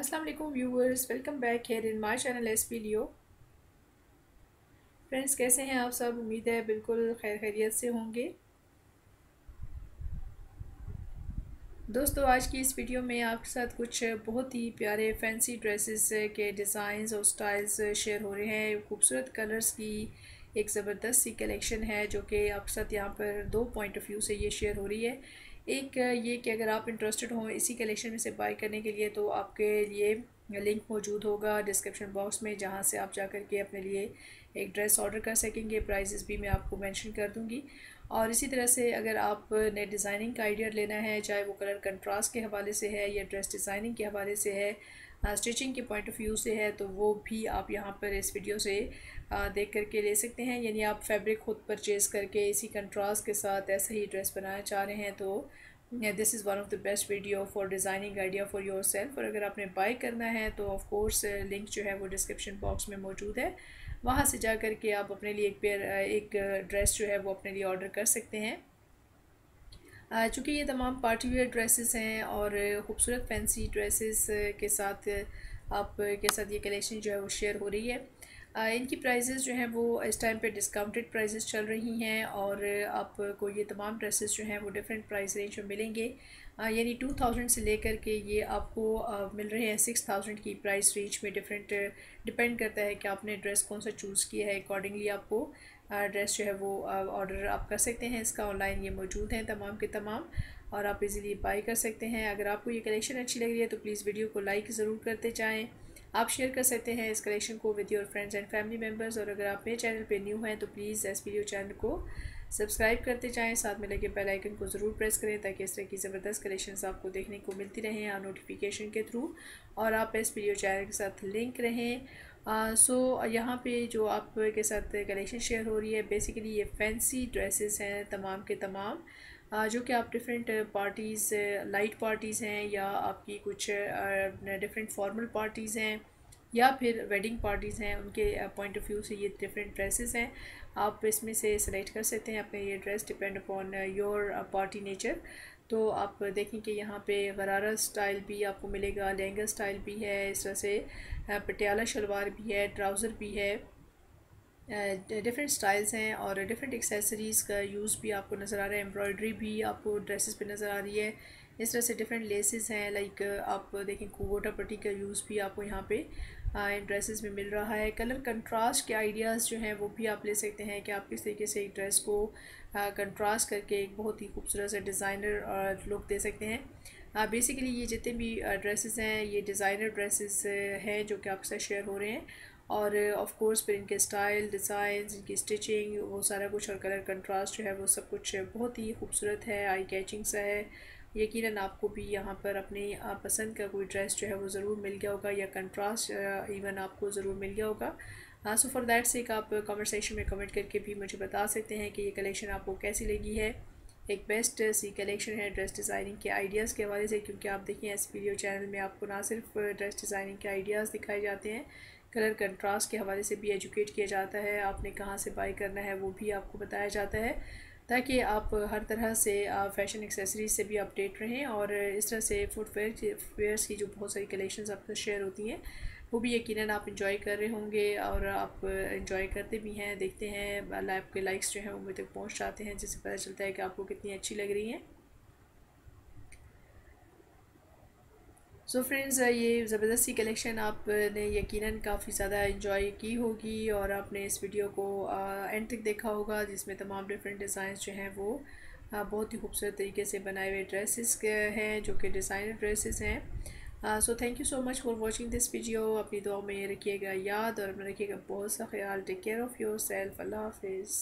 वालेकुम viewers, welcome back here in my channel S P Leo. Friends, कैसे हैं आप सब? उम्मीद है बिल्कुल खैर खैरियत से होंगे। दोस्तों, आज की इस वीडियो में आपके साथ कुछ बहुत ही प्यारे फैंसी ड्रेसेस के डिज़ाइंस और स्टाइल्स शेयर हो रहे हैं। खूबसूरत कलर्स की एक ज़बरदस्त सी कलेक्शन है, जो कि आपके साथ यहाँ पर दो पॉइंट ऑफ़ व्यू से ये शेयर हो रही है। एक ये कि अगर आप इंटरेस्टेड हों इसी कलेक्शन में से बाय करने के लिए तो आपके लिए लिंक मौजूद होगा डिस्क्रिप्शन बॉक्स में, जहाँ से आप जा कर के अपने लिए एक ड्रेस ऑर्डर कर सकेंगे। प्राइजेस भी मैं आपको मेंशन कर दूँगी। और इसी तरह से अगर आप ने डिज़ाइनिंग का आइडिया लेना है, चाहे वो कलर कंट्रास्ट के हवाले से है या ड्रेस डिज़ाइनिंग के हवाले से है स्टिचिंग के पॉइंट ऑफ़ व्यू से है तो वो भी आप यहाँ पर इस वीडियो से देख करके ले सकते हैं। यानी आप फैब्रिक खुद परचेज़ करके इसी कंट्रास्ट के साथ ऐसा ही ड्रेस बनाना चाह रहे हैं तो this is one of the best video for designing idea for yourself और अगर आपने बाई करना है तो ऑफ़ कोर्स लिंक जो है वो डिस्क्रिप्शन बॉक्स में मौजूद है। वहाँ से जा कर के आप अपने लिए एक पेयर एक ड्रेस जो है वो अपने लिए ऑर्डर कर सकते हैं। चूँकि ये तमाम पार्टी वेयर ड्रेसेस हैं और ख़ूबसूरत फैंसी ड्रेसेस के साथ आप के साथ ये कलेक्शन जो है वो शेयर हो रही है। इनकी प्राइजेज़ जो हैं वो इस टाइम पे डिस्काउंटेड प्राइजेज़ चल रही हैं और आपको ये तमाम ड्रेसेस जो हैं वो डिफरेंट प्राइस रेंज में मिलेंगे। यानी टू थाउज़ेंड से लेकर के ये आपको मिल रहे हैं सिक्स थाउज़ेंड की प्राइस रेंज में डिफरेंट डिपेंड करता है कि आपने ड्रेस कौन सा चूज़ किया है। अकॉर्डिंगली आपको ड्रेस जो है वो ऑर्डर आप कर सकते हैं। इसका ऑनलाइन ये मौजूद हैं तमाम के तमाम और आप इजीली बाई कर सकते हैं। अगर आपको ये कलेक्शन अच्छी लग रही है तो प्लीज़ वीडियो को लाइक ज़रूर करते जाएँ। आप शेयर कर सकते हैं इस कलेक्शन को with your friends and family members और अगर आप मेरे चैनल पे न्यू हैं तो प्लीज़ एस वीडियो चैनल को सब्सक्राइब करते जाएँ। साथ में लगे बेल आइकन को ज़रूर प्रेस करें ताकि इस तरह की ज़बरदस्त कलेक्शन आपको देखने को मिलती रहें या नोटिफिकेशन के थ्रू और आप इस वीडियो चैनल के साथ लिंक रहें। सो uh, यहाँ पे जो आपके साथ कलेक्शन शेयर हो रही है बेसिकली ये फैंसी ड्रेसेस हैं तमाम के तमाम। जो कि आप डिफरेंट पार्टीज़ लाइट पार्टीज़ हैं या आपकी कुछ डिफरेंट फॉर्मल पार्टीज़ हैं या फिर वेडिंग पार्टीज़ हैं, उनके पॉइंट ऑफ़ व्यू से ये डिफरेंट ड्रेसेस हैं। आप इसमें से सेलेक्ट कर सकते हैं अपने ये dress depend upon your party nature तो आप देखें कि यहाँ पे गरारा स्टाइल भी आपको मिलेगा, लहंगा स्टाइल भी है, इस तरह से पटियाला शलवार भी है ट्राउज़र भी है। डिफरेंट स्टाइल्स हैं और डिफरेंट एक्सेसरीज़ का यूज़ भी आपको नज़र आ रहा है एम्ब्रॉयडरी भी आपको ड्रेसेस पे नज़र आ रही है। इस तरह से डिफरेंट लेसेस हैं लाइक आप देखें कुगोटा पट्टी का यूज़ भी आपको यहाँ पे इन ड्रेसेस में मिल रहा है। कलर कंट्रास्ट के आइडियाज़ जो हैं वो भी आप ले सकते हैं कि आप किस तरीके से एक ड्रेस को कंट्रास्ट करके एक बहुत ही खूबसूरत सा डिज़ाइनर लुक दे सकते हैं। बेसिकली ये जितने भी ड्रेसेस हैं, ये डिज़ाइनर ड्रेसेस हैं जो कि आपके साथ शेयर हो रहे हैं। और ऑफ़ कोर्स फिर इनके स्टाइल डिज़ाइन इनकी स्टिचिंग वो सारा कुछ और कलर कंट्रास्ट जो है वो सब कुछ बहुत ही खूबसूरत है आई कैचिंग सा है। यकीनन आपको भी यहाँ पर अपनी पसंद का कोई ड्रेस जो है वो ज़रूर मिल गया होगा या कंट्रास्ट इवन आपको ज़रूर मिल गया होगा। हाँ सो फॉर दैट से आप कमेंट में कमेंट करके भी मुझे बता सकते हैं कि ये कलेक्शन आपको कैसी लगी है। एक बेस्ट सी कलेक्शन है ड्रेस डिज़ाइनिंग के आइडियाज़ के हवाले से, क्योंकि आप देखिए इस वीडियो चैनल में आपको ना सिर्फ़ ड्रेस डिज़ाइनिंग के आइडियाज़ दिखाए जाते हैं कलर कंट्रास्ट के हवाले से भी एजुकेट किया जाता है, आपने कहाँ से बाई करना है वो भी आपको बताया जाता है, ताकि आप हर तरह से फ़ैशन एक्सेसरीज से भी अपडेट रहें और इस तरह से फुटवेयर वेयर्स की जो बहुत सारी कलेक्शन आपसे शेयर होती हैं वो भी यकीनन आप इंजॉय कर रहे होंगे और आप इंजॉय करते भी हैं, देखते हैं आपके लाइक्स जो हैं वो तक पहुँच जाते हैं, जिससे पता चलता है कि आपको कितनी अच्छी लग रही हैं। सो so फ्रेंड्स ये ज़बरदस्ती कलेक्शन आपने यकीनन काफ़ी ज़्यादा इन्जॉय की होगी और आपने इस वीडियो को एंड तक देखा होगा, जिसमें तमाम डिफरेंट डिज़ाइन जो हैं वो बहुत ही खूबसूरत तरीके से बनाए हुए ड्रेसेस हैं, जो कि डिज़ाइनर ड्रेसेस हैं। So thank you so much for watching this video अपनी दुआ में रखिएगा याद और रखिएगा बहुत सा ख्याल take care of yourself Allah हाफिज़